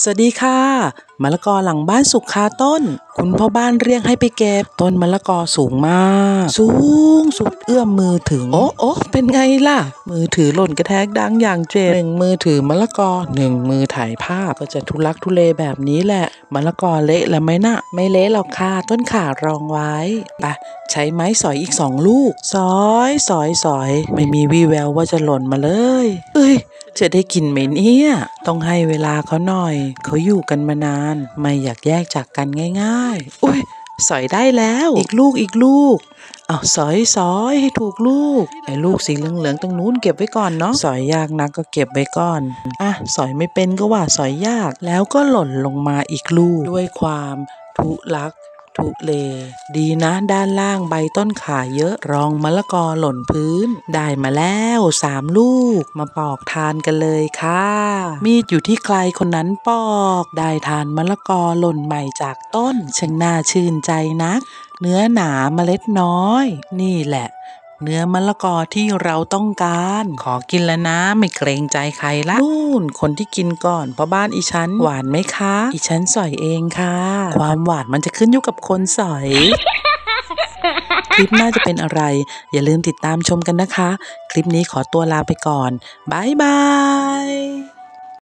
สวัสดีค่ะมะละกอหลังบ้านสุกคาต้น คุณพ่อบ้านเรียกให้ไปเก็บต้นมะละกอสูงมาก สูงสุดเอื้อมมือถึง โอ้โอ้เป็นไงล่ะ มือถือหล่นกระแทกดังอย่างเจ็บหนึ่งมือถือมะละกอหนึ่งมือถ่ายภาพก็จะทุลักทุเลแบบนี้แหละมะละกอเละแล้วไหมนะไม่เละหรอกค่ะต้นขารองไว้ไปใช้ไม้สอยอีกสองลูก สอยสอยสอย ไม่มีวี่แววว่าจะหล่นมาเลย เอ้ย จะได้กินไหมเนี่ย ต้องให้เวลาเขาหน่อย เขาอยู่กันมานาน ไม่อยากแยกจากกันง่าย ๆ อุ้ยสอยได้แล้ว อีกลูกอีกลูกเอาสอยสอยให้ถูกลูกไอ้ลูกสีเหลืองๆตรงนู้นเก็บไว้ก่อนเนาะสอยยากนักก็เก็บไว้ก่อนอะสอยไม่เป็นก็ว่าสอยยากแล้วก็หล่นลงมาอีกลูก ด้วยความทุลัก ทุเลดีนะด้านล่างใบต้นขาเยอะรองมะละกอหล่นพื้น ได้มาแล้วสามลูกมาปอกทานกันเลยค่ะ มีดอยู่ที่ใครคนนั้นปอก ได้ทานมะละกอหล่นใหม่จากต้นช่างน่าชื่นใจนัก เนื้อหนาเมล็ดน้อย นี่แหละ เนื้อมะละกอที่เราต้องการ ขอกินแล้วนะไม่เกรงใจใครละนู่นคนที่กินก่อนเพราะบ้านอีฉันหวานไหมคะ อีฉันสอยเองค่ะ ความหวานมันจะขึ้นอยู่กับคนสอยคลิปหน่าจะเป็นอะไร อย่าลืมติดตามชมกันนะคะ คลิปนี้ขอตัวลาไปก่อนบายบาย